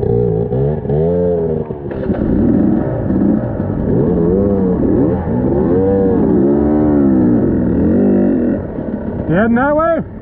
You heading that way?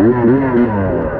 Yeah, yeah.